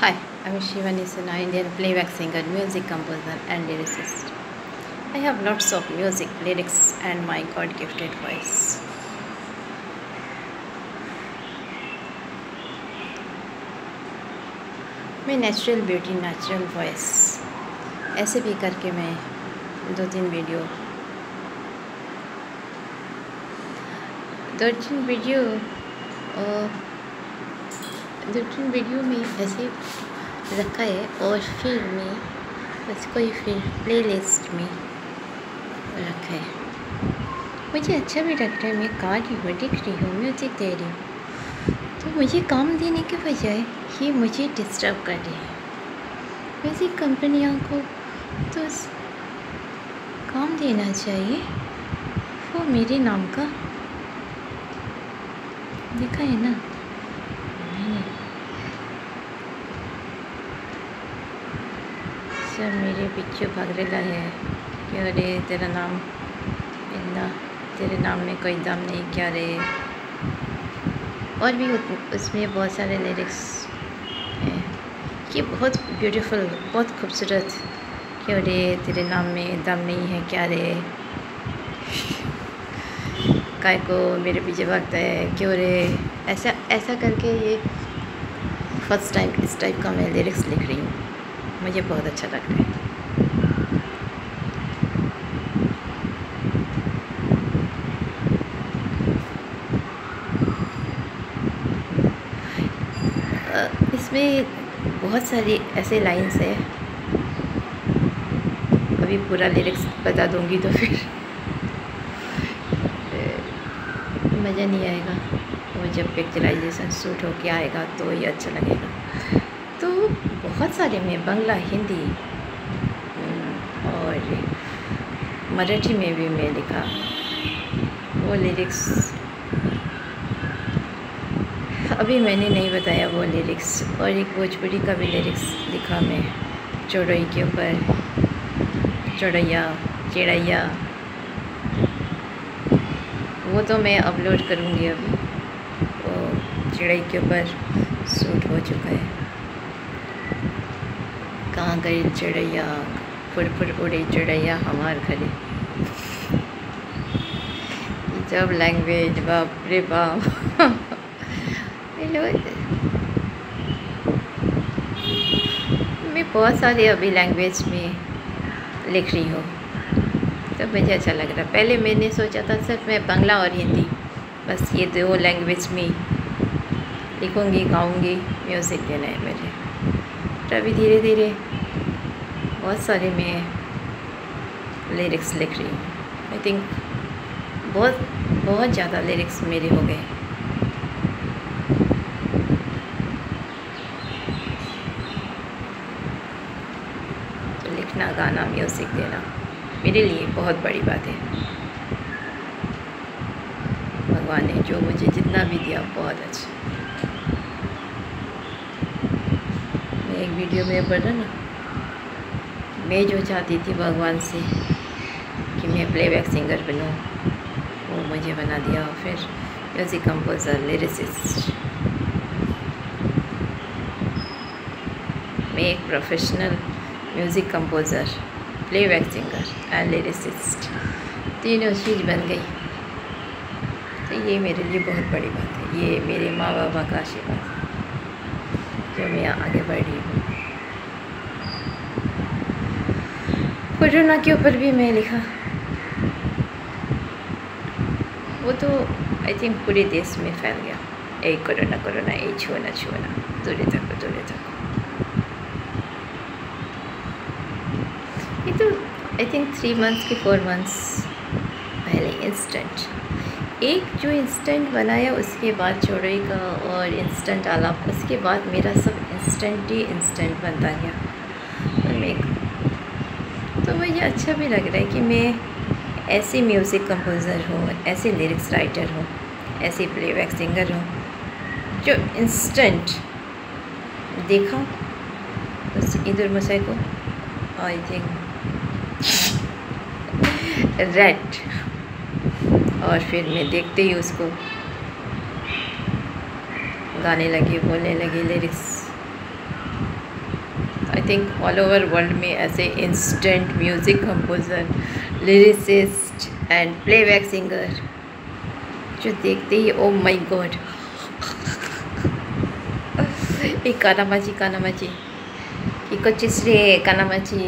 Hi, I'm Shivani Sinha, Indian playback singer, music composer, and lyricist. I have lots of music, lyrics, and my God gifted voice. मैं natural beauty natural voice ऐसे भी करके मैं दो तीन video दो तीन वीडियो दो तीन वीडियो में ऐसे रखा है और फिर मैं उसको ही फिर प्लेलिस्ट में रखा है। मुझे अच्छा भी लगता है, मैं गा रही हूँ दिख रही हूँ म्यूज़िक दे रही हूँ। तो मुझे काम देने के बजाय ये मुझे डिस्टर्ब कर रहे हैं। वैसे कंपनियों को तो काम देना चाहिए। वो मेरे नाम का लिखा है ना मैंने सर मेरे पीछे भाग रहा है कि अरे तेरा नाम इतना, तेरे नाम में कोई दम नहीं क्या रे? और भी उसमें बहुत सारे लिरिक्स हैं ये बहुत ब्यूटीफुल बहुत खूबसूरत क्यों रे तेरे नाम में दम नहीं है क्या रे? काय को मेरे पीछे भागता है क्यों रे? ऐसा ऐसा करके ये फ़र्स्ट टाइम इस टाइप का मैं लिरिक्स लिख रही हूँ। मुझे बहुत अच्छा लग रहा है इसमें बहुत सारी ऐसे लाइंस है। अभी पूरा लिरिक्स बता दूँगी तो फिर। मज़ा नहीं आएगा। वो जब पिक्चराइजेशन शूट होके आएगा तो ये अच्छा लगेगा। तो बहुत सारे में बंगला हिंदी और मराठी में भी मैं लिखा। वो लिरिक्स अभी मैंने नहीं बताया वो लिरिक्स और एक भोजपुरी का भी लिरिक्स लिखा मैं, चौड़ई के ऊपर चौड़ैया चिड़ैया वो तो मैं अपलोड करूँगी अभी, वो चिड़ई के ऊपर सूट हो चुका है। कहाँ गई चिड़ैया फुर फुर उड़े चिड़ैया हमार घरे। जब लैंग्वेज बाप रे बाप। मैं बहुत सारे अभी लैंग्वेज में लिख रही हूँ। तो मुझे अच्छा लग रहा। पहले मैंने सोचा था सिर्फ़ मैं बंगला और हिंदी। बस ये दो लैंग्वेज में लिखूँगी, गाऊँगी म्यूज़िक देना है मेरे तो अभी धीरे धीरे बहुत सारे मैं लिरिक्स लिख रही हूँ। आई थिंक बहुत बहुत ज़्यादा लिरिक्स मेरे हो गए। तो लिखना, गाना म्यूज़िक देना मेरे लिए बहुत बड़ी बात है। भगवान ने जो मुझे जितना भी दिया, बहुत अच्छा। एक वीडियो में पढ़ा ना। मैं जो चाहती थी भगवान से कि मैं प्लेबैक सिंगर बनूँ, वो मुझे बना दिया और फिर म्यूज़िक कंपोज़र लिरिसिस्ट मैं एक professional music composer playback singer and lyricist तीनों चीज़ बन गई। तो ये मेरे लिए बहुत बड़ी बात है। ये मेरे माँ बाबा का आशीर्वाद। है जो मैं आगे बढ़ रही हूँ। कोरोना के ऊपर भी मैं लिखा। वो तो आई थिंक पूरे देश में फैल गया। ए, कोरोना कोरोना, ए छुना छुना दूरे तक दूरे तक। ये तो आई थिंक थ्री मंथ्स की फोर मंथ्स पहले इंस्टेंट एक जो इंस्टेंट बनाया, उसके बाद चौड़े का और इंस्टेंट आलाप उसके बाद मेरा सब इंस्टेंट ही इंस्टेंट बनता गया। मैं तो मुझे अच्छा भी लग रहा है कि मैं ऐसे म्यूज़िक कंपोज़र हूँ, ऐसे लिरिक्स राइटर हूँ, ऐसे प्लेबैक सिंगर हूँ, जो इंस्टेंट देखा बस इधर मसाई को। आई थिंक रेड और फिर मैं देखते ही उसको। गाने लगी, बोलने लगी lyrics I think all over world में ऐसे instant music composer lyricist and playback singer जो देखते ही ओ माय गॉड एक कानामाची कानामाची। इको चिसरे कानामाची।